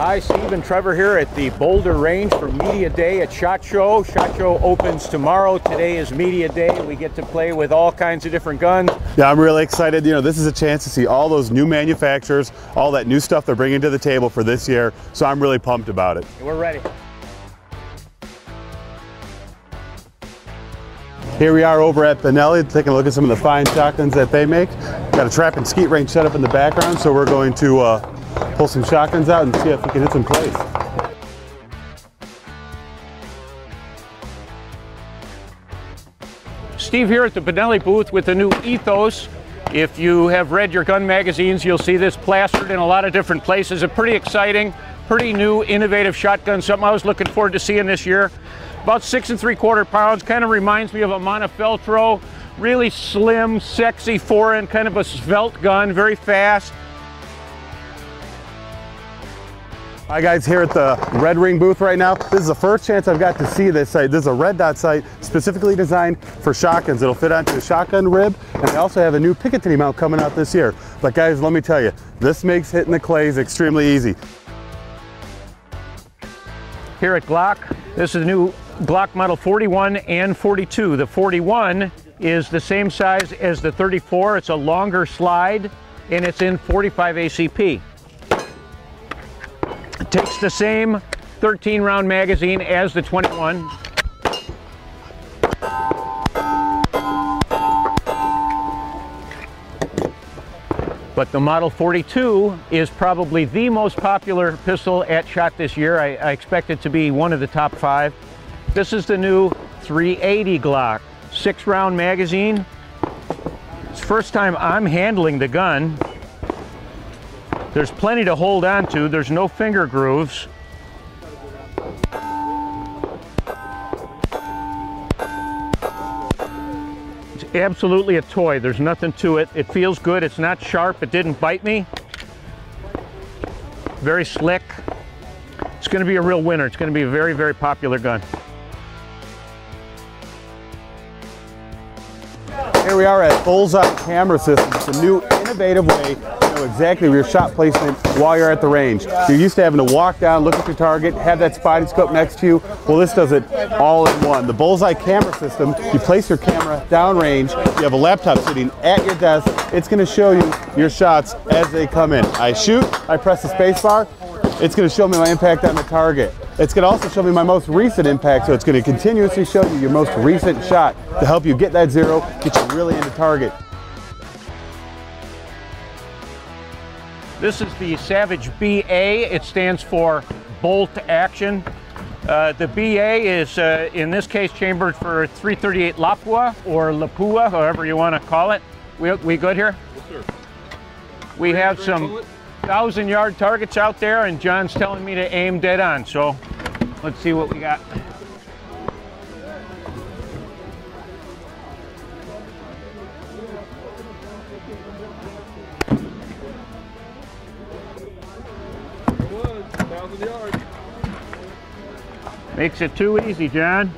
Hi, Steve and Trevor here at the Boulder Range for Media Day at SHOT Show. SHOT Show opens tomorrow. Today is Media Day. We get to play with all kinds of different guns. Yeah, I'm really excited. You know, this is a chance to see all those new manufacturers, all that new stuff they're bringing to the table for this year. So I'm really pumped about it. We're ready. Here we are over at Benelli, taking a look at some of the fine shotguns that they make. Got a trap and skeet range set up in the background, so we're going to uh, pull some shotguns out and see if we can hit some plays. Steve here at the Benelli booth with the new Ethos. If you have read your gun magazines, you'll see this plastered in a lot of different places. A pretty exciting, pretty new, innovative shotgun, something I was looking forward to seeing this year. About six and three quarter pounds, kind of reminds me of a Montefeltro. Really slim, sexy forend, kind of a svelte gun, very fast. Hi guys, here at the Redring booth right now. This is the first chance I've got to see this sight. This is a red dot sight specifically designed for shotguns. It'll fit onto a shotgun rib, and they also have a new Picatinny mount coming out this year. But guys, let me tell you, this makes hitting the clays extremely easy. Here at Glock, this is the new Glock Model 41 and 42. The 41 is the same size as the 34. It's a longer slide, and it's in 45 ACP. Takes the same 13 round magazine as the 21. But the Model 42 is probably the most popular pistol at SHOT this year. I, I, expect it to be one of the top five. This is the new 380 Glock, six round magazine. It's first time I'm handling the gun. There's plenty to hold on to. There's no finger grooves. It's absolutely a toy. There's nothing to it. It feels good. It's not sharp. It didn't bite me. Very slick. It's going to be a real winner. It's going to be a very, very popular gun. Here we are at Bullseye Camera Systems. It's a new innovative way know exactly your shot placement while you're at the range. You're used to having to walk down, look at your target, have that spotting scope next to you. Well, this does it all in one. The Bullseye Camera System, you place your camera downrange, you have a laptop sitting at your desk. It's going to show you your shots as they come in. I shoot, I press the space bar, it's going to show me my impact on the target. It's going to also show me my most recent impact, so it's going to continuously show you your most recent shot to help you get that zero, get you really into target. This is the Savage BA. It stands for Bolt Action. Uh, the BA is, uh, in this case, chambered for 338 Lapua or Lapua, however you want to call it. We, we good here? Yes, sir. We have some thousand yard targets out there and John's telling me to aim dead on. So let's see what we got. Thousand yards. Makes it too easy, John.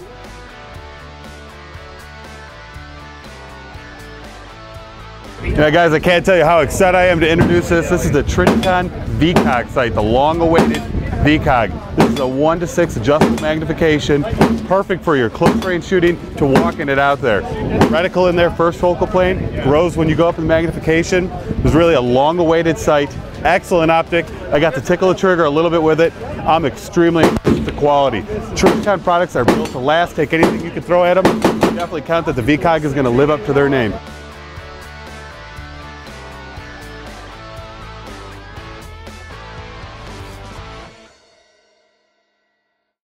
Yeah, guys, I can't tell you how excited I am to introduce this. This is the Trijicon VCOG sight, the long-awaited VCOG. This is a 1 to 6 adjustable magnification, perfect for your close range shooting to walking it out there. Reticle in there, first focal plane, grows when you go up in the magnification. It's really a long-awaited sight, excellent optic. I got to tickle the trigger a little bit with it. I'm extremely impressed with the quality. Trijicon products are built to last. Take anything you can throw at them. Definitely count that the VCOG is going to live up to their name.